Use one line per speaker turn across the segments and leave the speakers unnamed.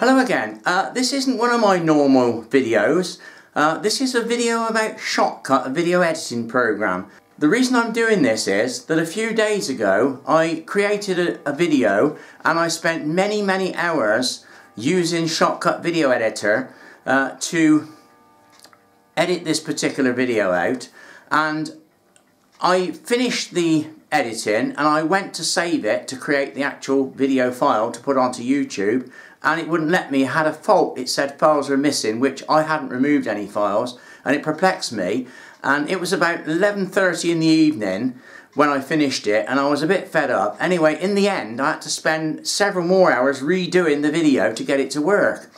Hello again. Uh, this isn't one of my normal videos. Uh, this is a video about Shotcut, a video editing program. The reason I'm doing this is that a few days ago I created a, a video and I spent many many hours using Shotcut Video Editor uh, to edit this particular video out and I finished the editing and I went to save it to create the actual video file to put onto YouTube and it wouldn't let me. It had a fault. It said files were missing, which I hadn't removed any files, and it perplexed me. And it was about 11.30 in the evening when I finished it, and I was a bit fed up. Anyway, in the end, I had to spend several more hours redoing the video to get it to work.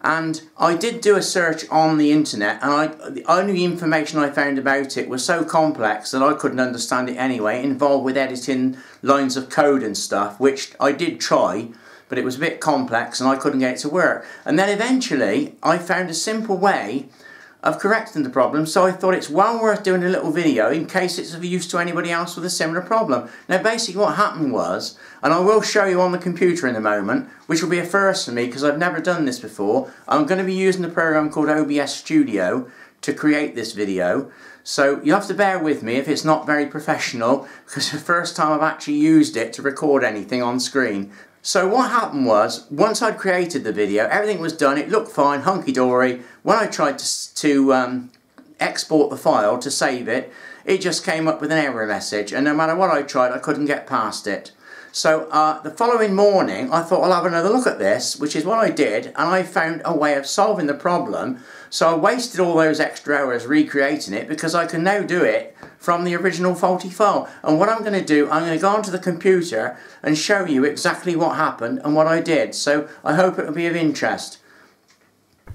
And I did do a search on the internet, and I, the only information I found about it was so complex that I couldn't understand it anyway, involved with editing lines of code and stuff, which I did try, but it was a bit complex and I couldn't get it to work. And then eventually I found a simple way of correcting the problem so I thought it's well worth doing a little video in case it's of use to anybody else with a similar problem. Now basically what happened was, and I will show you on the computer in a moment, which will be a first for me because I've never done this before, I'm going to be using a program called OBS Studio to create this video. So you have to bear with me if it's not very professional because it's the first time I've actually used it to record anything on screen. So what happened was, once I'd created the video, everything was done, it looked fine, hunky-dory. When I tried to, to um, export the file to save it, it just came up with an error message, and no matter what I tried, I couldn't get past it. So uh, the following morning, I thought I'll have another look at this, which is what I did, and I found a way of solving the problem. So I wasted all those extra hours recreating it because I can now do it from the original faulty file. And what I'm going to do, I'm going to go onto the computer and show you exactly what happened and what I did. So I hope it will be of interest.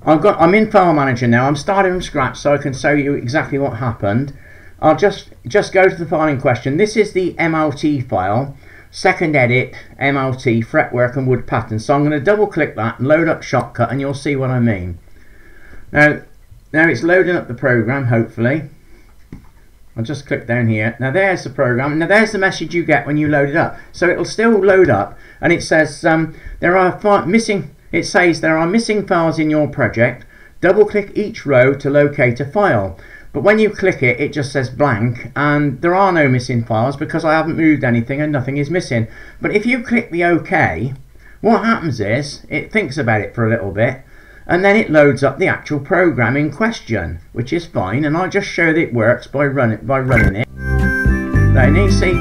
I've got, I'm in File Manager now. I'm starting from scratch so I can show you exactly what happened. I'll just, just go to the file in question. This is the MLT file. Second edit, MLT, fretwork and wood pattern. So I'm going to double click that and load up Shotcut and you'll see what I mean. Now, now it's loading up the program, hopefully. I'll just click down here. Now there's the program. Now there's the message you get when you load it up. So it'll still load up and it says um, there are missing, it says there are missing files in your project. Double click each row to locate a file. But when you click it, it just says blank and there are no missing files because I haven't moved anything and nothing is missing. But if you click the OK, what happens is it thinks about it for a little bit and then it loads up the actual program in question, which is fine, and I'll just show that it works by, run it, by running it. Then you see,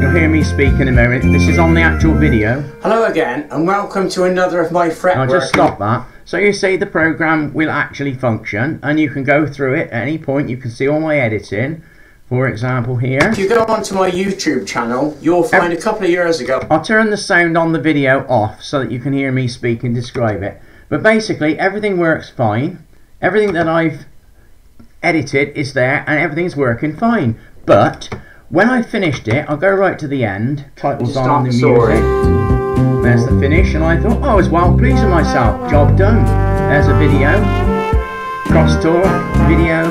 you'll hear me speak in a moment. This is on the actual video. Hello again, and welcome to another of my fretwork. I'll just stop that. So you see the program will actually function, and you can go through it at any point. You can see all my editing for example here. If you go onto my YouTube channel, you'll find a couple of years ago. I'll turn the sound on the video off so that you can hear me speak and describe it. But basically, everything works fine. Everything that I've edited is there and everything's working fine. But when I finished it, I'll go right to the end. Titles on the music. There's the finish, and I thought, oh, I was well pleased with myself. Job done. There's a video. Cross talk, video,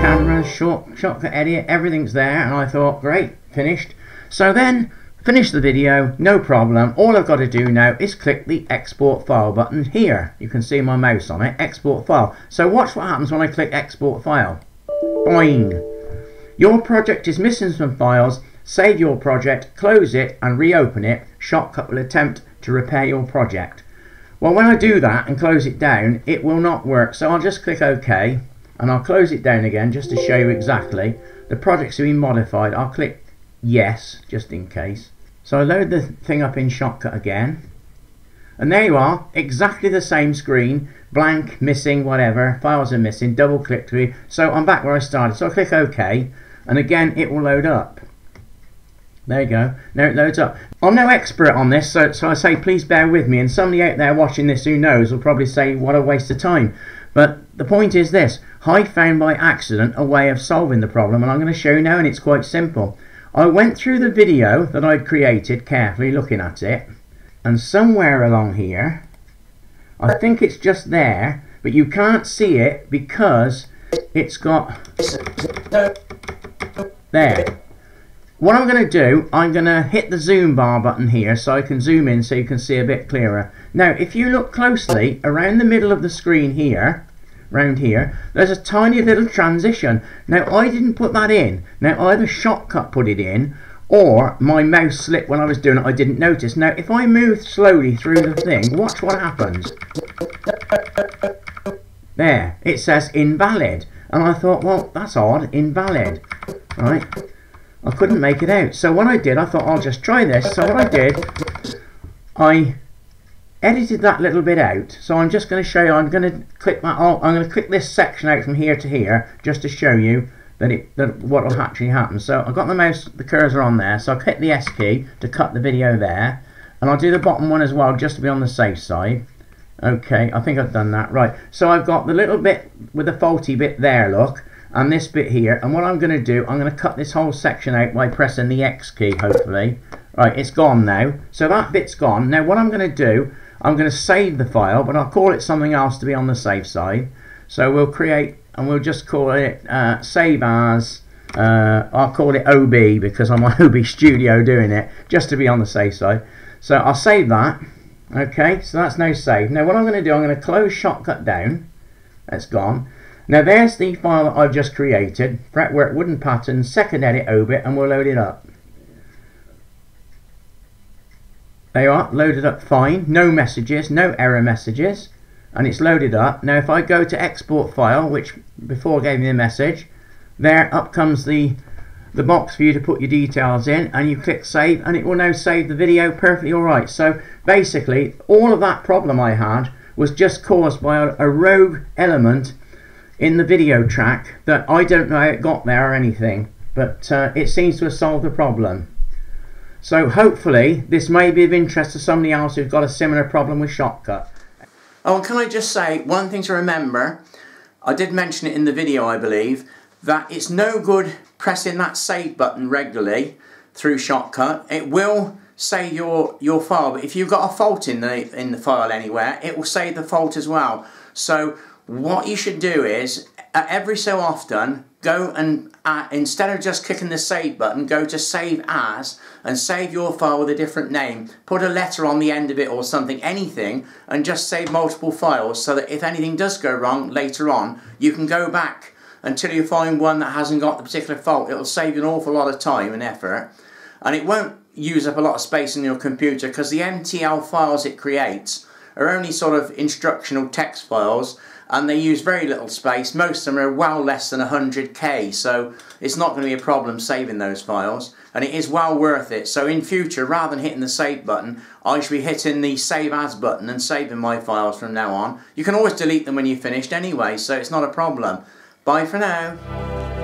camera, short, Shotcut edit, everything's there, and I thought, great, finished. So then, finish the video, no problem. All I've got to do now is click the export file button here. You can see my mouse on it, export file. So watch what happens when I click export file. Boing! Your project is missing some files. Save your project, close it, and reopen it. Shotcut will attempt to repair your project. Well, when I do that and close it down, it will not work. So I'll just click OK and I'll close it down again just to show you exactly. The projects have been modified. I'll click yes just in case. So I load the thing up in Shotcut again. And there you are exactly the same screen. Blank missing whatever. Files are missing. Double click through. So I'm back where I started. So I click OK. And again it will load up. There you go. Now it loads up. I'm no expert on this so, so I say please bear with me. And somebody out there watching this who knows will probably say what a waste of time but the point is this I found by accident a way of solving the problem and I'm going to show you now and it's quite simple. I went through the video that I'd created carefully looking at it and somewhere along here I think it's just there but you can't see it because it's got there what I'm going to do, I'm going to hit the zoom bar button here so I can zoom in so you can see a bit clearer. Now, if you look closely around the middle of the screen here, round here, there's a tiny little transition. Now, I didn't put that in. Now, either Shotcut put it in or my mouse slipped when I was doing it, I didn't notice. Now, if I move slowly through the thing, watch what happens. There, it says invalid. And I thought, well, that's odd, invalid. Right? I couldn't make it out. So what I did, I thought I'll just try this. So what I did, I edited that little bit out. So I'm just going to show you, I'm going to click that, oh, I'm going to click this section out from here to here, just to show you that it that what will actually happen. So I've got the mouse, the cursor on there, so I'll click the S key to cut the video there. And I'll do the bottom one as well, just to be on the safe side. Okay, I think I've done that. Right, so I've got the little bit with the faulty bit there, look and this bit here and what I'm going to do I'm going to cut this whole section out by pressing the X key hopefully. Right it's gone now. So that bit's gone. Now what I'm going to do I'm going to save the file but I'll call it something else to be on the safe side. So we'll create and we'll just call it uh, save as uh, I'll call it OB because I'm on OB Studio doing it just to be on the safe side. So I'll save that. Okay so that's now saved. Now what I'm going to do I'm going to close Shotcut down. That's gone now there's the file that I've just created, fretwork wooden pattern, second edit obit, and we'll load it up. They are loaded up fine, no messages, no error messages, and it's loaded up. Now if I go to export file, which before gave me a message, there up comes the the box for you to put your details in and you click save and it will now save the video perfectly alright so basically all of that problem I had was just caused by a, a rogue element in the video track that I don't know how it got there or anything, but uh, it seems to have solved the problem. So hopefully this may be of interest to somebody else who's got a similar problem with Shotcut. Oh, can I just say one thing to remember, I did mention it in the video I believe, that it's no good pressing that save button regularly through Shotcut. It will save your, your file, but if you've got a fault in the, in the file anywhere, it will save the fault as well. So what you should do is every so often go and uh, instead of just clicking the save button go to save as and save your file with a different name. Put a letter on the end of it or something anything and just save multiple files so that if anything does go wrong later on you can go back until you find one that hasn't got the particular fault. It'll save you an awful lot of time and effort and it won't use up a lot of space in your computer because the MTL files it creates are only sort of instructional text files and they use very little space. Most of them are well less than 100k, so it's not going to be a problem saving those files, and it is well worth it. So in future, rather than hitting the save button, I should be hitting the save as button and saving my files from now on. You can always delete them when you've finished anyway, so it's not a problem. Bye for now.